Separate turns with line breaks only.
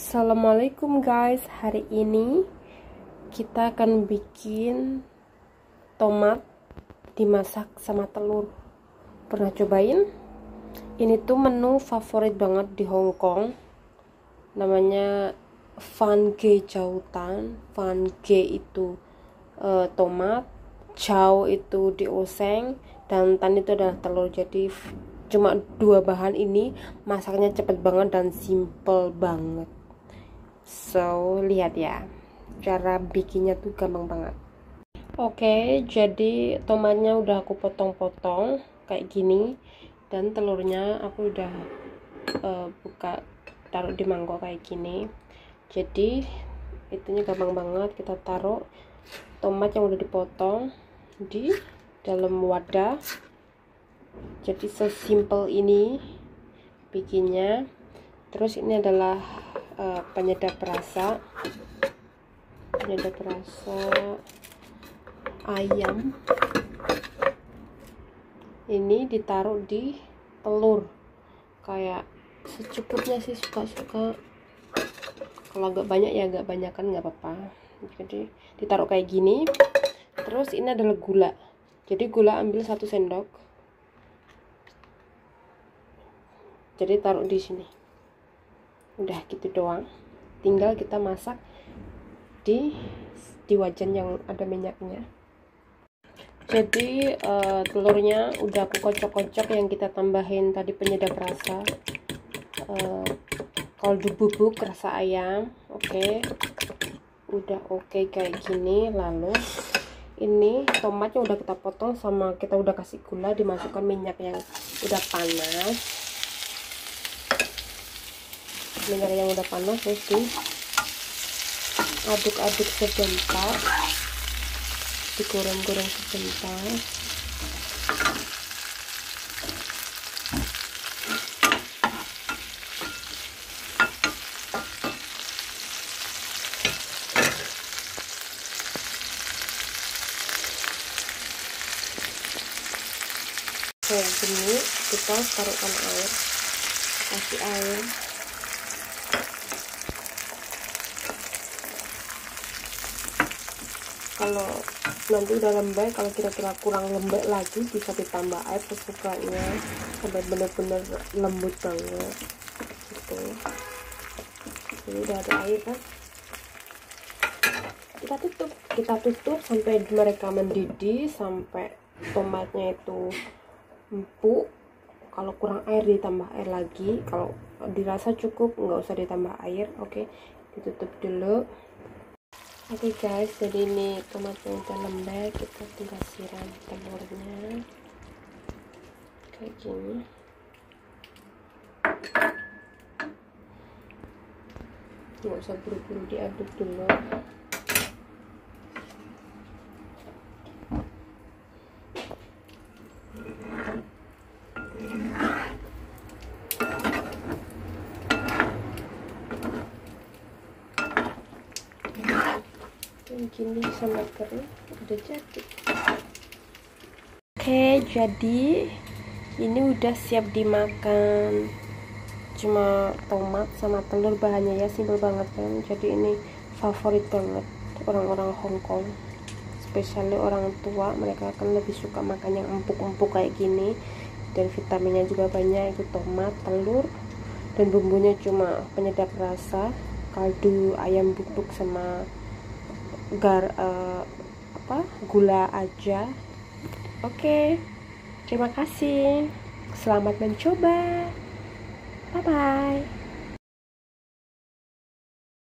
Assalamualaikum guys. Hari ini kita akan bikin tomat dimasak sama telur. Pernah cobain? Ini tuh menu favorit banget di Hong Kong. Namanya Fan Ge Jautan Fan Ge itu uh, tomat Chow itu dioseng Dan tan itu adalah telur. Jadi cuma dua bahan ini masaknya cepet banget dan simple banget so lihat ya. Cara bikinnya tuh gampang banget. Oke jadi tomatnya udah aku potong-potong kayak gini. Dan telurnya aku udah uh, buka taruh di mangkok kayak gini. Jadi itunya gampang banget. Kita taruh tomat yang udah dipotong di dalam wadah. Jadi sesimpel ini bikinnya terus ini adalah uh, penyedap rasa. Penyedap rasa ayam. Ini ditaruh di telur. Kayak secukupnya sih suka-suka. Kalau agak banyak ya agak banyak kan nggak apa-apa. Jadi ditaruh kayak gini. Terus ini adalah gula. Jadi gula ambil satu sendok. Jadi taruh di sini udah gitu doang. Tinggal kita masak di di wajan yang ada minyaknya. Jadi uh, telurnya udah aku kocok-kocok yang kita tambahin tadi penyedap rasa. Uh, kaldu bubuk rasa ayam oke. Okay. udah oke okay kayak gini lalu ini tomatnya udah kita potong sama kita udah kasih gula dimasukkan minyak yang udah panas minyak yang udah panas terus di aduk-aduk sebentar. Digoreng-goreng sebentar. Kayak gini kita taruhkan air. Kasih air kalau nanti udah lembek kalau kira-kira kurang lembek lagi bisa ditambah air sesukanya sampai bener-bener lembut banget. Gitu. Ini udah ada air kan? Kita tutup. Kita tutup sampai mereka mendidih sampai tomatnya itu empuk. Kalau kurang air ditambah air lagi. Kalau dirasa cukup nggak usah ditambah air oke? Okay. ditutup dulu oke okay guys jadi ini tomatnya udah lembek kita tinggal siram telurnya. Kayak gini. Nggak usah buru-buru diaduk dulu gini sampai kering udah jadi. Oke jadi ini udah siap dimakan. Cuma tomat sama telur bahannya ya simpel banget kan. Jadi ini favorit banget orang-orang Hongkong spesialnya orang tua mereka akan lebih suka makan yang empuk-empuk kayak gini. Dan vitaminnya juga banyak itu tomat telur. Dan bumbunya cuma penyedap rasa kaldu ayam bubuk sama gar uh, apa gula aja. Oke okay. terima kasih. Selamat mencoba. Bye bye